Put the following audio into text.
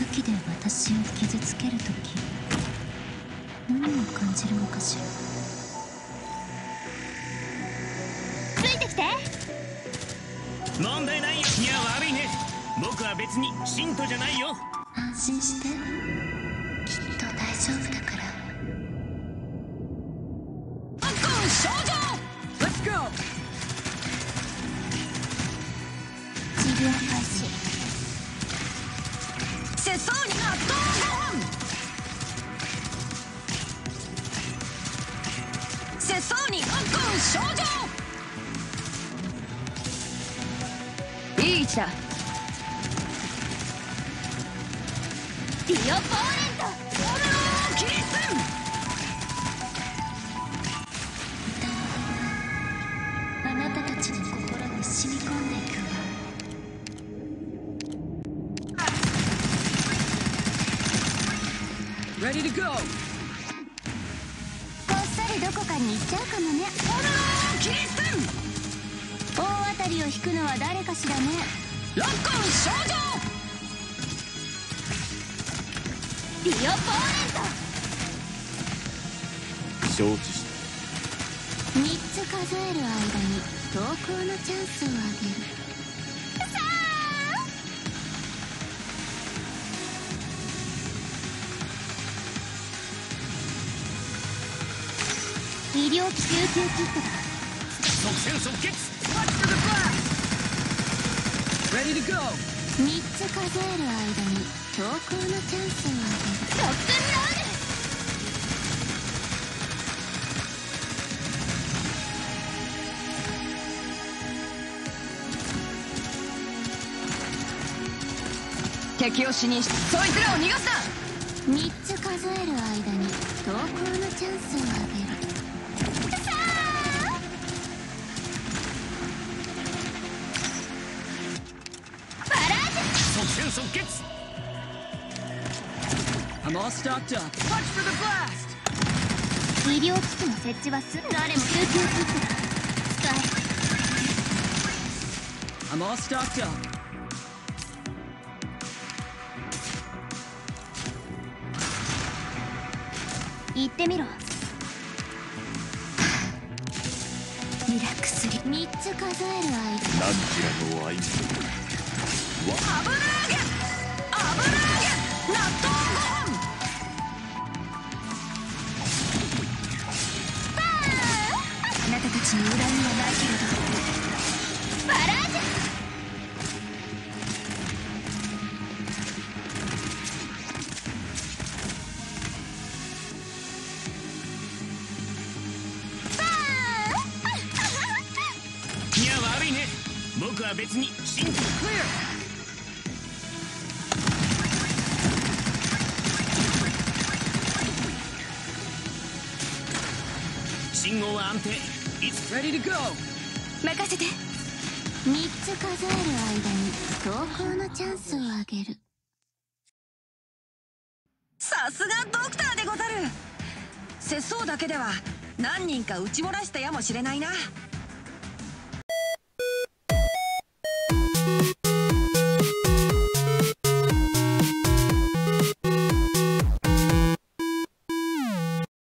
武器で私を傷つけるとき何を感じるのかしら？ついてきて。問題ないよいや悪いね。僕は別に信徒じゃないよ。安心して。きっと大丈夫だから。アッコン少女。Let's go! 治療開始節操に納豆ご飯節操にアッコン少女いい位置だディオポール Ready to go! こっそりどこかに行っちゃうかもね。オルローキリス大当たりを引くのは誰かしらねロッコン少女ディオポーレント。承知した。3つ数える間に投稿のチャンスをあげる医療救急キットだ即戦即決 Ready to go! 3つ数える間に投稿のチャンスをあげるロックンロール敵を死にしそいつらを逃がすな3つ数える間に投稿のチャンスをあげる即戦即決 I'm all stocked up. Watch for the blast! 医療機器の設置はす誰も救急キットだ使 I'm all stocked up. え行ってみろ。リラックスリ。3つ数える間。何ちらの合図ちに恨みはないけれどバラージいや悪いね僕は別に信徒 Clear! 信号は安定。いつ Ready to go! 任せて。3つ数える間に投稿のチャンスをあげる。さすがドクターでござる。節操だけでは何人か撃ち漏らしたやもしれないな